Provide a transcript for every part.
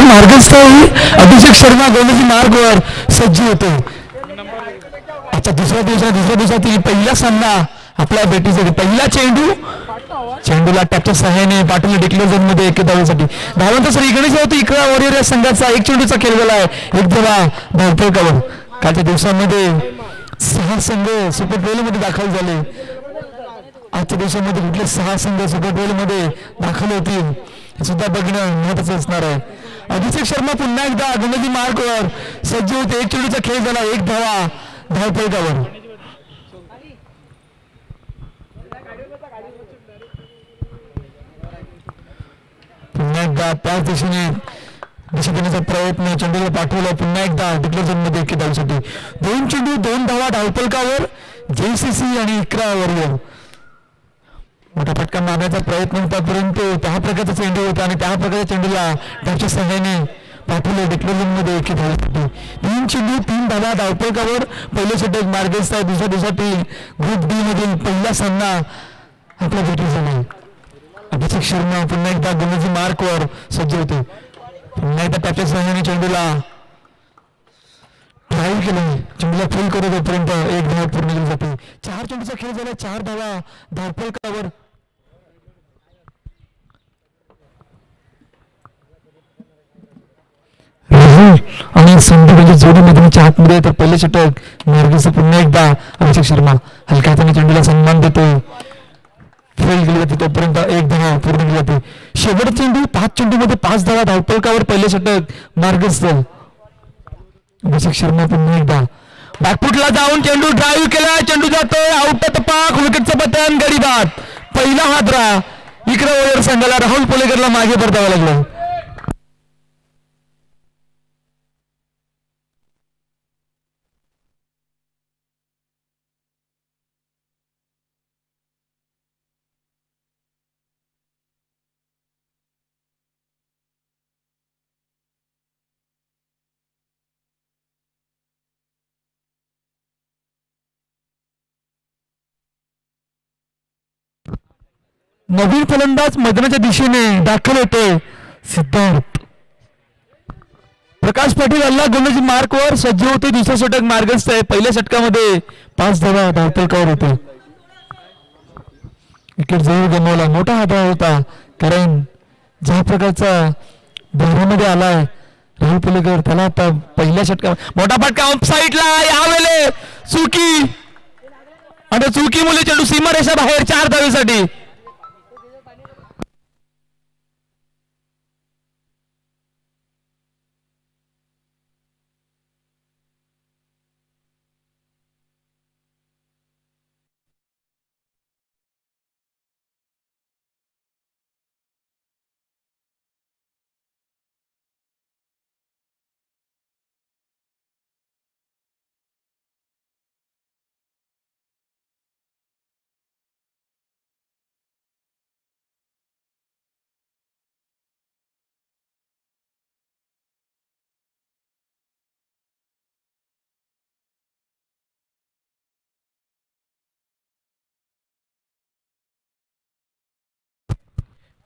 षटक मार्गस्थळी अभिषेक शर्मा गोलंदाजी मार्गवर सज्ज होतो. आता दुसऱ्या दिवसात दुसऱ्या दिवसातील पहिला सामना आपल्या भेटीसाठी. पहिला चेंडू चेंडूला टॅपच्या सहाय्याने पाठवले डिक्लेअर झोनमध्ये एक धावांसाठी. धावांचा सर गणेश होती. इकडा वॉरियर या संघाचा एक चेंडूचा खेळ गेला आहे. एक धावा भारतीय कवर कालच्या दिवसामध्ये सहा संघ सुपर ट्वेल्वमध्ये दाखल झाले. आजच्या दिवसामध्ये कुठले सहा संघ सुपर ट्वेल्वमध्ये दाखल होतील हे सुद्धा बघणं महत्वाचं असणार आहे. अभिषेक शर्मा पुन्हा एकदा गणपती मार्कवर सज्ज होते. एक चेंडूचा खेळ झाला. एक धावा. धावपळकावर पुन्हा एकदा त्याच दिशेने दिशा देण्याचा प्रयत्न चेंडूला पाठवला. पुन्हा एकदा डिक्लेअरमध्ये एके धावसाठी. दोन चेंडू दोन धावा धावपलकावर जेसीसी आणि इकरा वरील मोठा फटका मारण्याचा प्रयत्न होता परंतु त्या प्रकारचा चेंडू होता आणि त्या प्रकारच्या चेंडूला त्याच्या सहाय्याने पाठवले डिक्लेअर एक मध्ये एके धावसाठी तीन चेंडू तीन धावा धावपलकावर पहिले षटक मार्गस्थ आहे दुसऱ्या दिवसातील ग्रुप डी मधील पहिला सामना आपल्या भेटी झाला. अभिषेक शर्मा पुन्हा एकदा गुणजी मार्कवर सज्ज होते. पुन्हा एकदा त्याच्या सहाय्याने चेंडूला ड्राईव्ह केलं. चेंडूला फुल करत होईपर्यंत एक धाव पूर्ण केली जाते. चार चेंडूचा खेळ झाला. चार धावा धावपलकावर राहुल आणि संधी म्हणजे जोडी मैदानाच्या म्हणजे आतमध्ये तर पहिले षटक. मार्गीचं पुन्हा एकदा अभिषेक शर्मा. हलक्या हाताने चेंडूला सन्मान देतो. फेल केली जाते तोपर्यंत एक धावा पूर्ण केली जाते. शेवट चेंडू पाच चेंडू मध्ये पाच धावा धावपळकावर पहिले षटक. मार्गस्थ अभिषेक शर्मा पुन्हा एकदा. बॅकफुटला जाऊन चेंडू ड्राईव्ह केला. चेंडू जातोय. आउट पाक विकेटचं पतन गडी बाद. पहिला हादरा इकडे ओयर संघाला राहुल पोलेकरला मागे परतावं लागलं. नवीन फलंदाज मैदानाच्या दिशेने दाखल होतोय सिद्धार्थ. प्रकाश पाटील अल्ला गोलंदाजी मार्कवर सज्ज होते दुसरा षटक मार्गस्थ आहे. पहिल्या षटकामध्ये पाच धावा धावपलकावर होते. विकेट जवळ गमावला. मोठा हाता होता कारण ज्या प्रकारचा बहरामध्ये आलाय राहुल पुलेकर त्याला आता पहिल्या षटका मोठा फटका ऑफ साईडला यावेळे चुकी आणि चुकी मुले चेंडू सीमा रेषा बाहेर चार धावेसाठी.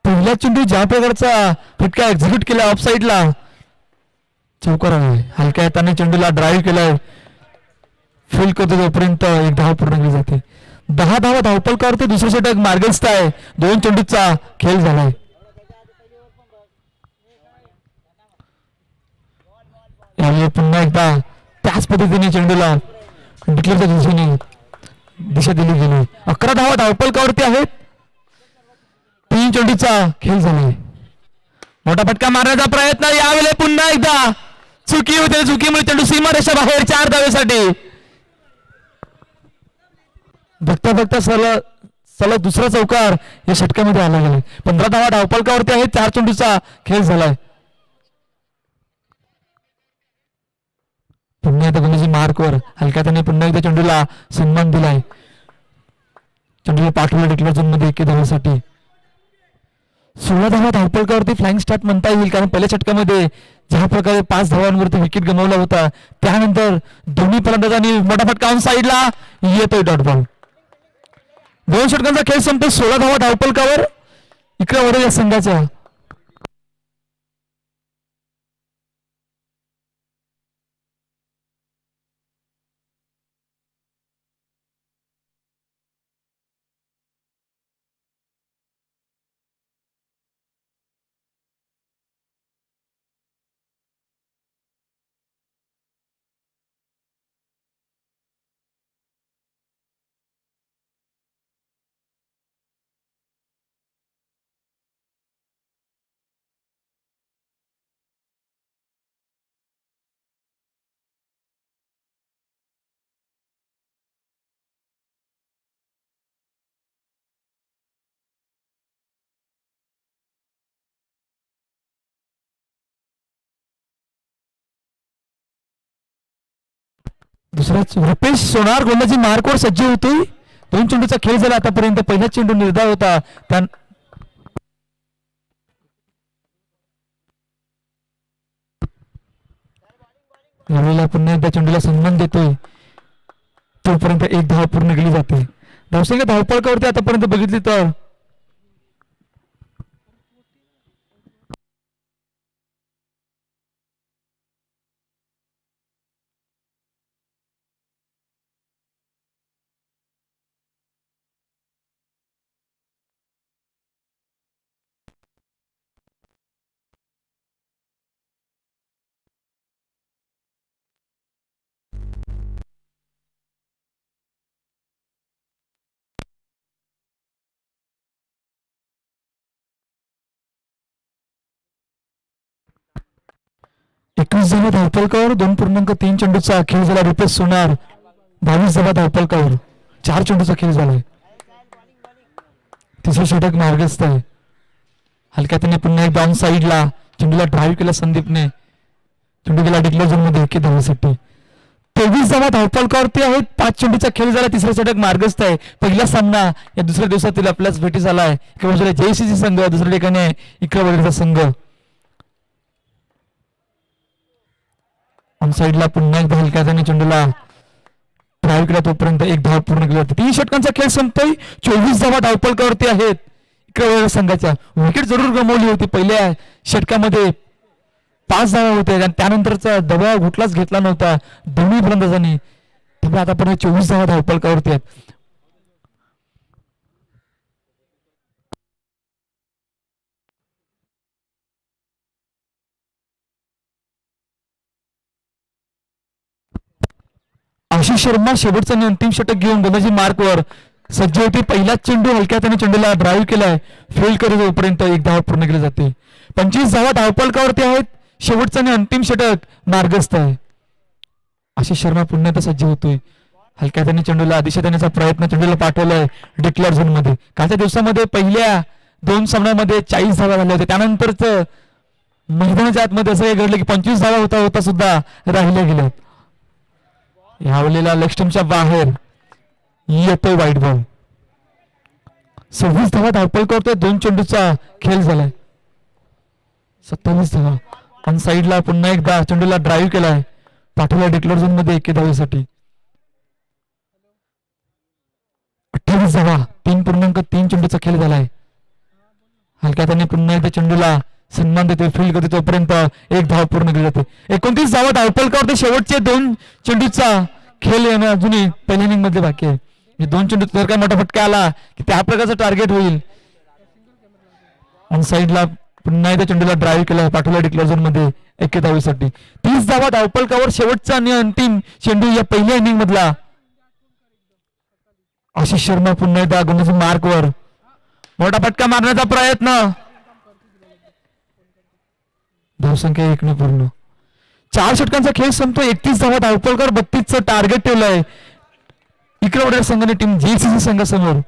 पहिला चेंडू ज्या प्रकारचा फटका एक्झिक्यूट केला ऑफ साईडला चौकार आहे. हलक्या हाताने चेंडूला ड्राईव्ह केलाय. फुल करतो जोपर्यंत एक धाव पूर्ण केली जाते. दहा धावा धावपलकावर ते दुसरं षटक मार्गस्थ आहे. दोन चेंडूचा खेळ झालाय. पुन्हा एकदा त्याच पद्धतीने चेंडूला डिक्लेअरच्या दिशेने दिशा दिली गेली. अकरा धावा धावपलकावरती आहेत. चेंडूचा खेळ झालाय. मोठा फटका मारण्याचा प्रयत्न यावेळी पुन्हा एकदा. चुकी होते चुकीमुळे चेंडू सीमारेषा बाहेर चार धावेसाठी. बघता बघता सरळ सलग दुसरा चौकार या षटकामध्ये आला गेला पंधरा धावा धावपालकावरती आहे चार चेंडूचा खेळ झालाय. पुन्हा एकदा गुन्ह्याची मार्कवर हलक्या त्याने पुन्हा एकदा चेंडूला सन्मान दिलाय. चेंडूला पाठवलं डिक्लेअर झोनमध्ये एके धावासाठी. सोळा धावा धावपळकावरती फ्लाइंग स्टार्ट म्हणता येईल कारण पहिल्या षटकामध्ये ज्या प्रकारे पाच धावांवरती विकेट गमावला होता त्यानंतर दोन्ही फलंदाजांनी मोठा काम साईडला येतोय डॉट बॉल दोन षटकांचा खेळ संपतो सोळा धावा धावपलकावर इकडे वडील या संघाच्या दुसराच रुपेश सोनार गोलंदाजी मार्कवर सज्ज होती. दोन चेंडूचा खेळ झाला. आतापर्यंत पहिला चेंडू निर्धार होता. त्या यावेळेला पुन्हा एकदा चेंडूला सन्मान देतोय. तोपर्यंत एक धाव पूर्ण केली जाते. धावसंख्या धावपळकावरती आतापर्यंत बघितली तर एकवीस धावा धावपलकावर दोन पूर्णांक तीन चेंडूचा खेळ झाला रुपेश सोनार बावीस धावा धावपलकावर चार चेंडूचा खेळ झालाय. तिसरं षटक मार्गस्थ आहे. हलक्या त्याने पुन्हा एक ऑन साईडला चेंडूला ड्राईव्ह केला संदीपने. चेंडू गेला डिक्लेअर झोनमध्ये एके धावासाठी. तेवीस धावा धावपलकावरती आहेत. पाच चेंडूचा खेळ झाला तिसरा षटक मार्गस्थ आहे. पहिला सामना या दुसऱ्या दिवसातील आपल्याच भेटी झाला आहे एका बाजूला जयसीचा संघ दुसऱ्या ठिकाणी इकडे वगैरेचा संघ. ऑन साईडला पुन्हा एकदा हलक्या चेंडूला ड्राईव्ह केला तोपर्यंत एक धाव पूर्ण केली होती. तीन षटकांचा खेळ संपतोय. चोवीस धावा धावपलकावरती आहेत. इकडे वगैरे संघाच्या. विकेट जरूर गमावली होती. पहिल्या षटकामध्ये पाच धावा होत्या. आणि त्यानंतरचा दबाव कुठलाच घेतला नव्हता. दोन्ही फलंदाजांनी. त्यामुळे आतापर्यंत चोवीस धावा धावपलकावरती आहेत. आशिष शर्मा शेवटचा अंतिम षटक घेऊन गोलंदाजी मार्कवर. सज्ज होती पहिलाच चेंडू हलक्या त्याने चेंडूला ड्राईव्ह केलाय. फेल करत जोपर्यंत एक धाव पूर्ण केली जाते. पंचवीस धावा धावपलकावरती आहेत. शेवटचा आणि अंतिम षटक मार्गस्थ आहे. आशिष शर्मा पुन्हा सज्ज होतोय. हलक्या त्याने चेंडूला दिशा देण्याचा प्रयत्न चेंडूला पाठवलाय. डिक्लेअर झोनमध्ये कालच्या दिवसामध्ये पहिल्या दोन सामन्यामध्ये चाळीस धावा झाल्या होत्या. त्यानंतरच मैदानाच्या आतमध्ये असं हे घडलं की पंचवीस धावा होता होता सुद्धा राहिल्या गेल्या ह्यावलेला लक्ष्मीच्या बाहेर येतोय वाईट बॉल सव्वीस धावा धावपळ करतोय दोन चेंडूचा खेळ झालाय. सत्तावीस धावा. आणि साईडला पुन्हा एकदा चेंडूला ड्राईव्ह केलाय. पाठवला डिक्लोर झोनमध्ये एके धावेसाठी. अठ्ठावीस धावा. तीन पूर्णांक तीन चेंडूचा खेळ झालाय. हलक्या त्याने पुन्हा एकदा चेंडूला सन्मान देते फील्ड करते तोपर्यंत एक धाव पूर्ण केली जाते. एकोणतीस धावा धावपलकावरती शेवटचे दोन चेंडूचा खेळ येणं अजूनही पहिल्या इनिंगमध्ये बाकी आहे. म्हणजे दोन चेंडू जर काय मोठा फटका आला की त्या प्रकारचा टार्गेट होईल. आणि साईडला पुन्हा एकदा चेंडूला ड्राईव्ह केला पाठवला डिक्लेअर झोनमध्ये एके धावीसाठी तीस धावा धावपलकावर शेवटचा आणि अंतिम चेंडू या पहिल्या इनिंग मधला आशिष शर्मा पुन्हा एकदा गुन्ह्याच्या मार्कवर. मोठा फटका मारण्याचा प्रयत्न. धावसंख्या एक न पूर्ण. चार षटकांचा खेळ संपतो एकतीस धावा धावपळकर बत्तीसचं टार्गेट ठेवलंय. इकडे संघाने टीम जेसीसी संघासमोर.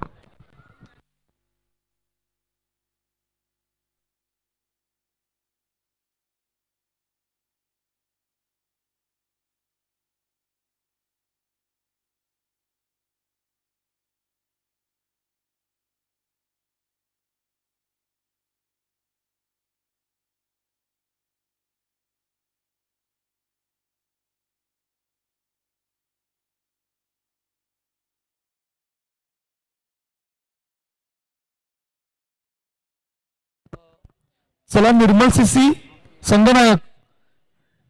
चला निर्मल सिसी संघनायक.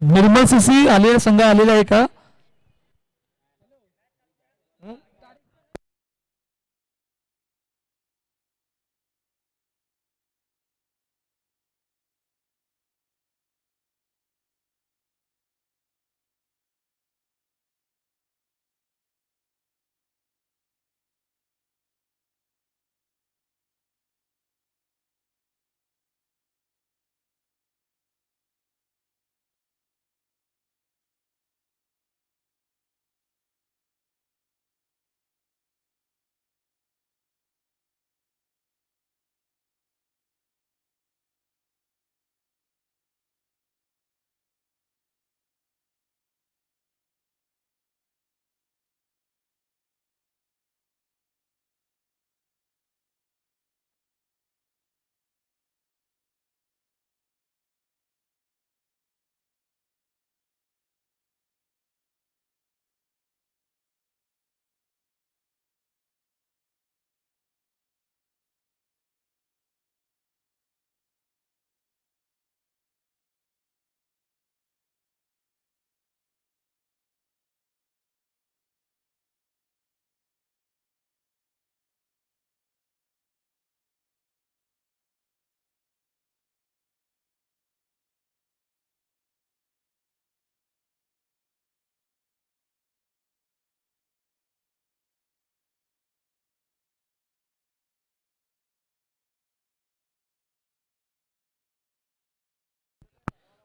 निर्मल सिसी आलेला संघ आलेला आहे का?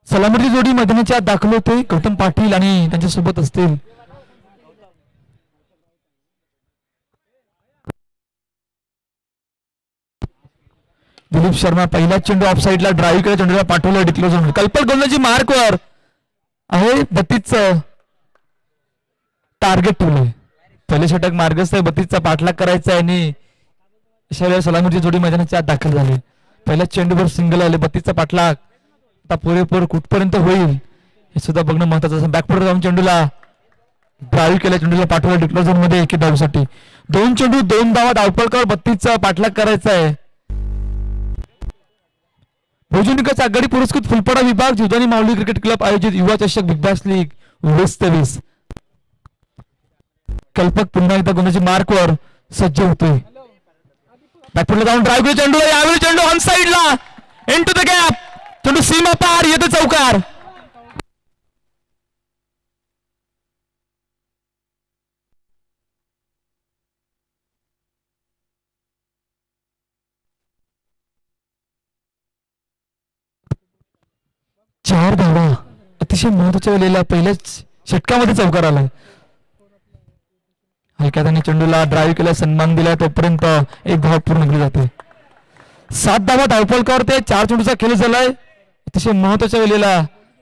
सलामती जोडी मैदानाच्या आत दाखल होते. गौतम पाटील आणि त्यांच्यासोबत असतील. दिलीप शर्मा पहिला चेंडू ऑफ साईडला ड्राईव्ह चेंडूला पाठवलं डिक्लोज कल्पक गोलंदाजी मार्कवर. आहे बत्तीच टार्गेट ठेवले पहिले षटक मार्गस्थ आहे बत्तीसचा पाठलाग करायचा आहे आणि अशा वेळेला सलामीची जोडी मैदानाच्या आत दाखल झाली. पहिल्या चेंडूवर सिंगल आले बत्तीसचा पाठलाग. आता पुरेपूर कुठपर्यंत होईल हे सुद्धा बघणं महत्वाचं असं बॅकफुट जाऊन चेंडूला ड्राईव्ह केला चेंडूला पाठवला डिक्लो झोनमध्ये एके धावसाठी दोन चेंडू दोन धावा धावपळकर बत्तीसचा पाठलाग करायचा आहे. भोजनिकाचा आघाडी पुरस्कृत फुलपाडा विभाग जुदानी माऊली क्रिकेट क्लब आयोजित युवा चषक बिग बॉस लीग वीस ते वीस. कल्पक पुन्हा एकदा गुणाची मार्कवर सज्ज होते बॅकफुटला जाऊन ड्राईव्ह चेंडू यावेळी चेंडू ऑन साईडला इन टू द गॅप चेंडू सीमा पार येतो चौकार. चार धावा. अतिशय महत्त्वाच्या वेळेला पहिल्याच षटकामध्ये चौकार आलाय. हलक्या त्याने चेंडूला ड्राईव्ह केला सन्मान दिला तोपर्यंत एक धाव पूर्ण केली जाते. सात धावा धावपल ते चार चेंडूचा खेळ झालाय. अतिशय महत्त्वाच्या वेळेला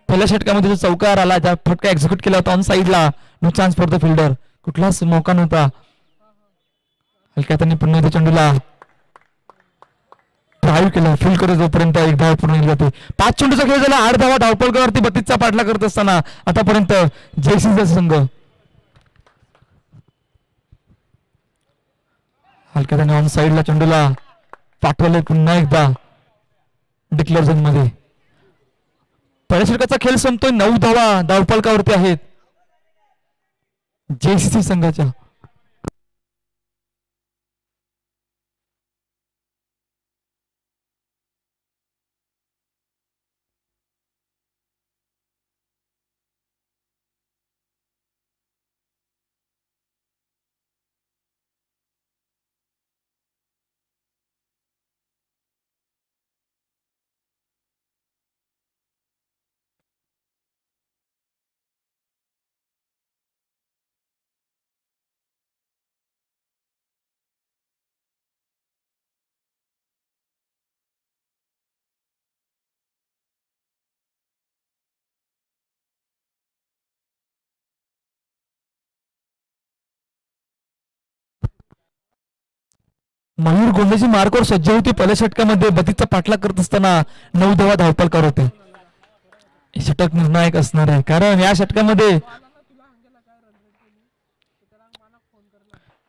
पहिल्या षटकामध्ये जो चौकार आला त्या फटका एक्झिक्यूट केला होता ऑन साईडला no chance for the fielder कुठलाच मौका नव्हता. हलक्या त्यांनी पुन्हा त्या चेंडूला ड्राईव्ह केला. फील्ड करत जोपर्यंत एक धाव पूर्ण केली जाते. पाच चेंडूचा खेळ झाला. आठ धावा धावपळकरवरती बत्तीसचा पाठला करत असताना आतापर्यंत जयसिंगचा संघ. हलक्या त्याने ऑन साईडला चेंडूला पाठवले पुन्हा एकदा. डिक्लेअर झोनमध्ये षटकाचा खेळ संपतोय. नऊ धावा धावपालकावरती आहेत. जेसीसी संघाच्या. मयूर गोंडेची मार्कवर सज्ज होती. पहिल्या षटकामध्ये बतीचा पाठलाग करत असताना नऊ धावा धावपळकार होते. षटक निर्णायक असणार आहे. कारण या षटकामध्ये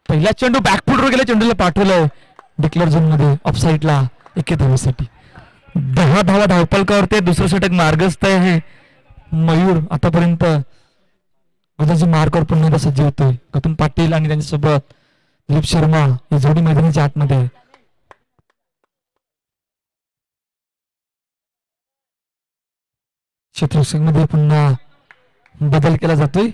पहिला चेंडू बॅकफुटवर गेला. चेंडूला पाठवलंय. डिक्लेअर झोनमध्ये ऑफसाईडला एके धावेसाठी. दहा धावा धावपळकावरती दुसरं षटक मार्गस्थ आहे. मयूर आतापर्यंत गोंडेची मार्कवर पुन्हा सज्ज होतोय. गौतम पाटील आणि त्यांच्यासोबत दिलीप शर्मा ही जोडी मैदानाच्या आतमध्ये. आहे मध्ये पुन्हा बदल केला जातोय.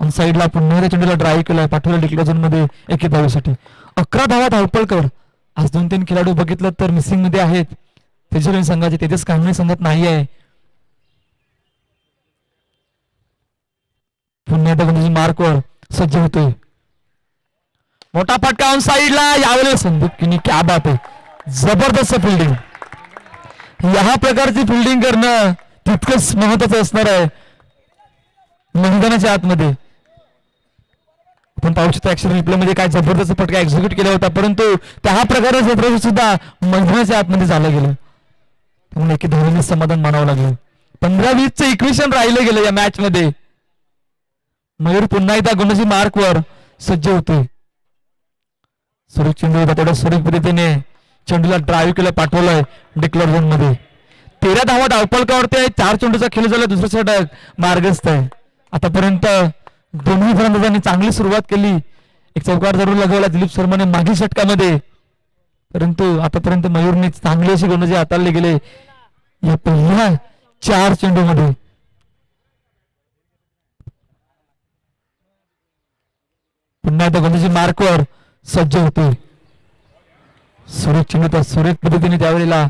साईडला पुन्हा एकदा चेंडूला ड्राईव्ह केलाय. पाठवला डिक्लेअर झोनमध्ये एके धावेसाठी अकरा धावा धावपळकर. आज दोन तीन खेळाडू बघितलं तर मिसिंगमध्ये आहेत. तेजस्वी संघाचे तेजस कांबळे संघात नाही आहे पुन्हा एकदा मार्कवर सज्ज होतोय. मोठा फटका ऑन साईडला यावेळेस संदीप क्या बात आहे. जबरदस्त फिल्डिंग या प्रकारची फिल्डिंग करणं तितकंच महत्वाचं असणार आहे. मैदानाच्या आतमध्ये. आपण पाहू शकतो ऍक्शन रिप्ले मध्ये काय जबरदस्त फटका एक्झिक्यूट केला होता परंतु त्या प्रकारे जबरदस्त सुद्धा मैदानाच्या आतमध्ये झालं गेलं. त्यामुळे एके धोनीने समाधान मानावं लागलं. पंधरा वीसचं इक्वेशन राहिलं गेलं या मॅच मध्ये. मयूर पुन्हा एकदा गुणाची मार्कवर सज्ज होते. सुरेख चेंडू होता तेवढ्या सुरेख पद्धतीने चेंडूला ड्राईव्ह केलं पाठवलंय डिक्लेअर झोनमध्ये. तेरा धावा डावपलकावरती आहे चार चेंडूचा खेळ झाला दुसरा षटक मार्गस्थ आहे. आतापर्यंत दोन्ही फलंदाजांनी चांगली सुरुवात केली. एक चौकार जरूर लगवला दिलीप शर्माने मागील षटकामध्ये. परंतु आतापर्यंत मयूरने चांगली अशी गुणजी हाताळले गेले. या पहिल्या चार चेंडूमध्ये. पुन्हा एकदा गोंदाजी मार्कवर सज्ज होते. सुरेख चेंडू त्या सुरेख पद्धतीने त्यावेळेला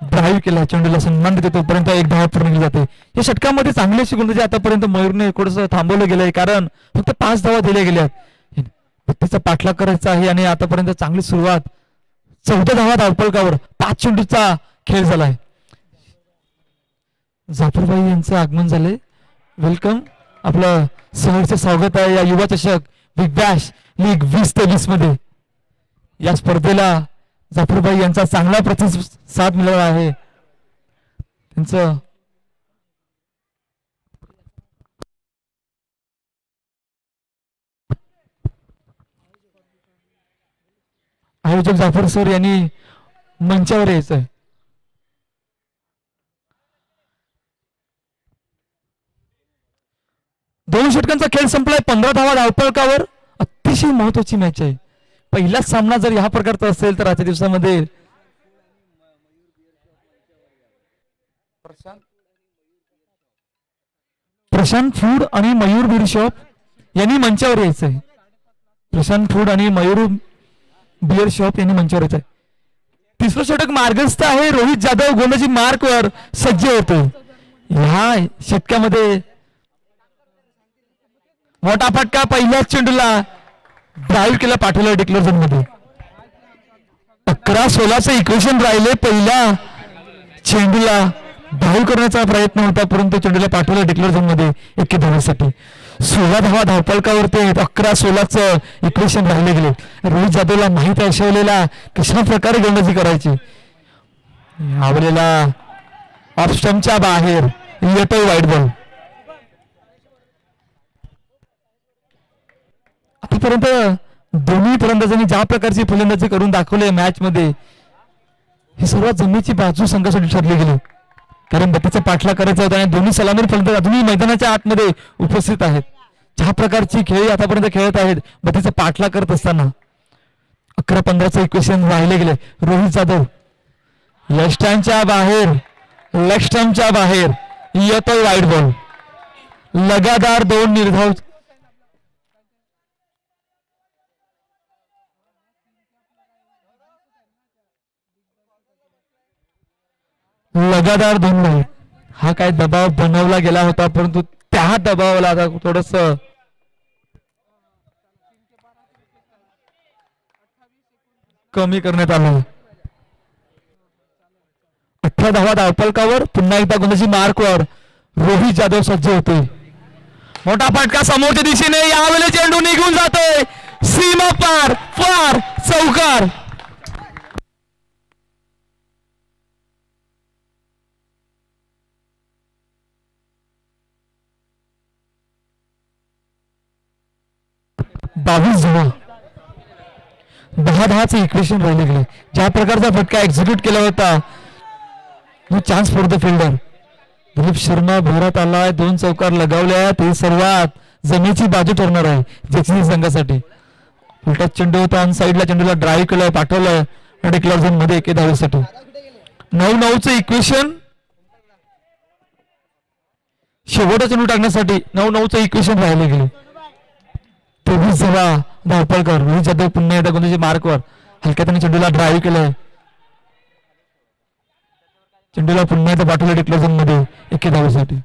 ड्राईव्ह केला चेंडूला सन्मान देतो तोपर्यंत एक धावा पूर्ण केली जाते. या षटकामध्ये चांगली अशी गोलंदाजी आतापर्यंत मयूरने थोडस थांबवलं गेलंय कारण फक्त पाच धावा दिल्या गेल्या त्याचा पाठलाग करायचा आहे आणि आतापर्यंत चांगली सुरुवात चौदा धावा धावपळकावर पाच चेंडूचा खेळ झालाय. जाफरबाई यांचं आगमन झालंय. वेलकम आपलं सहर्ष स्वागत आहे या युवा चषक बिग बॅश लीग वीस तेवीसमध्ये. या स्पर्धेला जाफरबाई यांचा चांगला प्रतिसाद मिळाला आहे. त्यांचं आयोजक जाफर सर यांनी मंचावर यायचंय. दोन षटकांचा खेळ संपलाय. पंधरा धावा धावपळकावर अतिशय महत्वाची मॅच आहे. पहिलाच सामना जर ह्या प्रकारचा असेल तर आजच्या दिवसामध्ये प्रशांत. फूड आणि मयूर बीर शॉप यांनी मंचावर यायचंय. प्रशांत फूड आणि मयूर बिअर शॉप यांनी मंचावर यायचंय. तिसरं षटक मार्गस्थ आहे. रोहित जाधव गोलंदाजी मार्कवर सज्ज होतो ह्या षटकामध्ये मोठा फटका पहिल्याच चेंडूला ड्राईव्ह केला पाठवलं डिक्लेअर झोनमध्ये अकरा सोळाचं इक्वेशन राहिले पहिल्या चेंडूला ड्राईव्ह करण्याचा प्रयत्न होता परंतु चेंडूला पाठवलं डिक्लेअर झोनमध्ये एके धावासाठी. सोळा धावा धावपळकावरती आहेत अकरा सोळाचं इक्वेशन राहिले गेले. रोहित जाधवला माहीत अशवलेला कशा प्रकारे गोलंदाजी करायची? आवलेला ऑफ बाहेर येतोय वाईट बॉल आतापर्यंत दोन्ही फलंदाजांनी ज्या प्रकारची फलंदाजी करून दाखवली मॅच मध्ये ही सर्वात जमिनीची बाजू संघासाठी ठरली गेली. कारण बत्तीचा पाठला करायचा होता आणि दोन्ही सलामीर फलंदाज अजूनही मैदानाच्या आतमध्ये उपस्थित आहेत. ज्या प्रकारची खेळी आतापर्यंत खेळत आहेत बत्तीचा पाठला करत असताना. अकरा पंधराचं इक्वेशन राहिले गेले. रोहित जाधव यष्टांच्या बाहेर लेग बाहेर येतो वाईट बॉल लगातार दोन निर्धाव लगातार दोन आहे हा काय दबाव बनवला गेला होता परंतु त्या दबावाला आता थोडस कमी करण्यात आलं. अठरा धावा धावपलकावर पुन्हा एकदा गुंदाची मार्कवर. रोहित जाधव सज्ज होते. मोठा फटका समोरच्या दिशेने यावेळेला चेंडू निघून जातोय. सीमा पार फार चौकार. बावीस जुना दहा दहाच इक्वेशन राहिले गेले. ज्या प्रकारचा फटका एक्झिक्यूट केला होता no chance for the fielder Dilip Sharma Bharat आलाय दोन चौकार लगावल्या ते सर्वात जमिनीची बाजू ठरणार आहे जेसी संघासाठी. उलटा चेंडू होता आणि साईडला चेंडूला ड्राईव्ह केलाय पाठवलंय आणि डिक्लेअर झोनमध्ये एके धावेसाठी. नऊ नऊचं इक्वेशन शेवटचा चेंडू टाकण्यासाठी नऊ नऊचं इक्वेशन राहिले गेले. तेवीस धावा धावपळकर रोहित जाधव पुन्हा एकदा गोंदाच्या मार्कवर हलक्या त्याने चेंडूला ड्राईव्ह केलंय चेंडूला पुन्हा एकदा पाठवलं डिक्लेअरमध्ये एके धावेसाठी.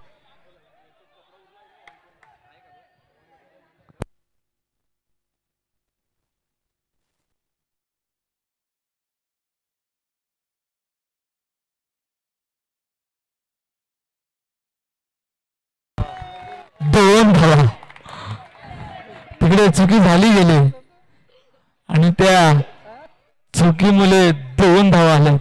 चुकी झाली गेली. आणि त्या चुकीमुळे दोन धाव आल्या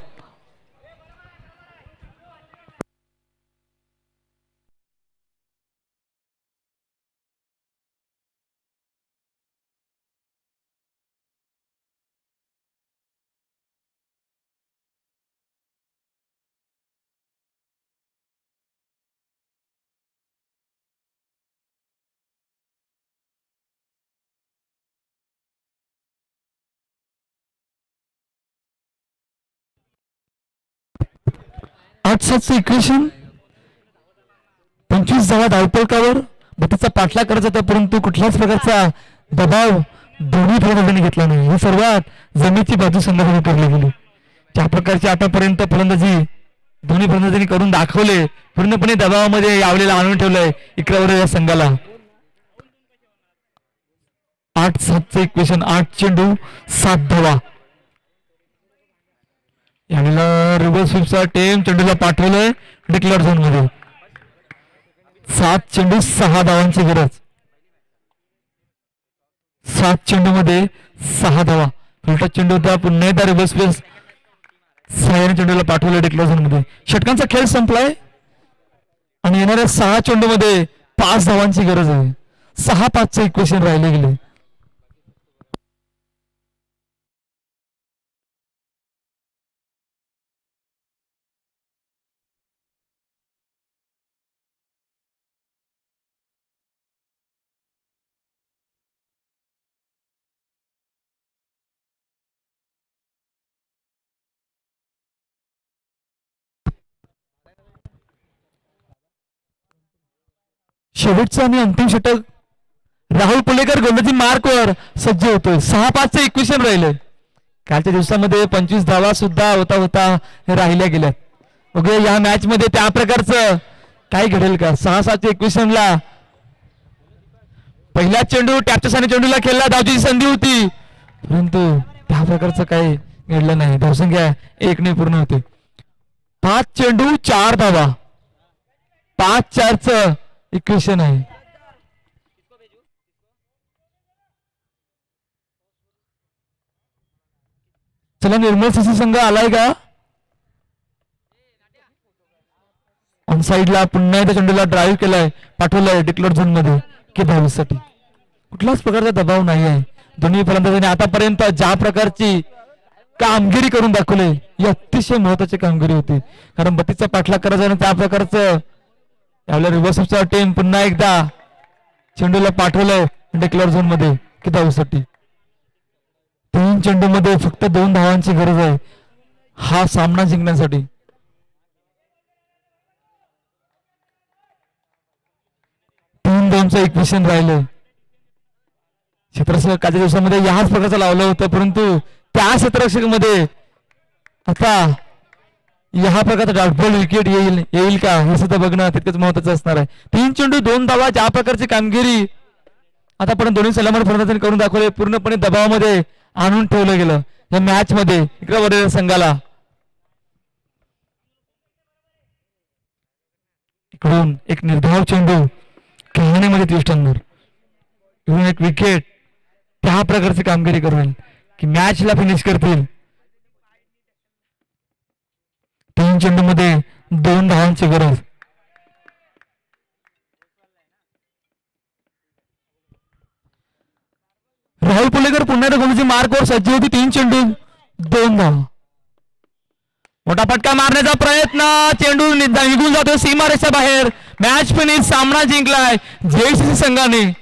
आठ सातचं इक्वेशन पंचवीस धावा धावपळकावर बटीचा पाठला करत होता परंतु कुठल्याच प्रकारचा दबाव दोन्ही फलंदाजांनी घेतला नाही. ही सर्वात जमीची बाजू संघाकडे करली गेली. ज्या प्रकारची आतापर्यंत फलंदाजी दोन्ही फलंदाजांनी करून दाखवले. पूर्णपणे दबावामध्ये यावलेला आणून ठेवलंय इकरावर या संघाला. आठ सातचं इक्वेशन आठ चेंडू सात धावा. यावेळेला रिव्हर्स स्वीपचा टेम चेंडूला पाठवलंय डिक्लेअर झोनमध्ये सात चेंडू सहा धावांची गरज. सात चेंडू मध्ये सहा धावा. फिल्टर चेंडू होता पुन्हा एकदा रिव्हर्स स्पेस सहाय्याने चेंडूला पाठवलं डिक्लेअर झोनमध्ये षटकांचा खेळ संपलाय. आणि येणाऱ्या सहा चेंडू मध्ये पाच धावांची गरज आहे. सहा पाचचं इक्वेशन राहिले गेले. शेवटचं आणि अंतिम षटक. राहुल पुलेकर गोलंदाजी मार्कवर सज्ज होतोय. सहा पाच पाचचं इक्वेशन राहिले. कालच्या दिवसामध्ये पंचवीस धावा सुद्धा होता होता हे राहिल्या गेल्या. ओके या मॅच मध्ये त्या प्रकारचं काय घडेल का? सहा सातशे एकवीस रनला पहिला चेंडू टॅपच्या साने चेंडूला खेळला. धावची संधी होती. परंतु त्या प्रकारचं काही घडलं नाही. धावसंख्या एक ने पूर्ण होते. पाच चेंडू चार धावा. पाच चारचं इक्वेशन आहे. चला निर्मल सीसी संघ आलाय का? ऑन साईडला पुन्हा एकदा चेंडूला ड्राईव्ह केलाय पाठवलाय डिक्लोर झोनमध्ये की साठी कुठलाच प्रकारचा दबाव नाही आहे. दोन्ही फलंदाजांनी आतापर्यंत ज्या प्रकारची कामगिरी करून दाखवली ही अतिशय महत्वाची कामगिरी होती. कारण बत्तीचा पाठलाग करायचा आणि त्या प्रकारचं यावेळेला रिव्हर्सचा टीम पुन्हा एकदा चेंडूला पाठवलंय डेक्लर झोनमध्ये. की धावसाठी तीन चेंडू मध्ये फक्त दोन धावांची गरज आहे. हा सामना जिंकण्यासाठी. तीन दोनचं इक्वेशन राहिलं क्षेत्ररक्षक कालच्या दिवसामध्ये याच प्रकारचं लावलं होतं परंतु त्या क्षेत्ररक्षकमध्ये आता या प्रकारचा डॉटबॉल विकेट येईल येईल का? हे सुद्धा बघणं तितकंच महत्वाचं असणार आहे. तीन चेंडू दोन धावा ज्या प्रकारची कामगिरी आता आपण दोन्ही सलामत फलंदाजांनी करून दाखवले पूर्णपणे दबावामध्ये आणून ठेवलं गेलं. या मॅच मध्ये इकडे वरील संघाला. इकडून एक निर्धाव चेंडू खेळण्यामध्ये ट्विस्ट इकडून एक विकेट त्या प्रकारची कामगिरी करून की मॅचला फिनिश करतील. तीन चेंडू मध्ये दोन धावांची गरज. राहुल पुलेकर पुन्हा गोलची गोलंदाजी मार्कवर सज्ज होती. तीन चेंडू दोन धाव. मोठा फटका मारण्याचा प्रयत्न. चेंडू निघून जातो सीमारेषा बाहेर. मॅच फिनिश सामना जिंकलाय. जेसीसी संघाने.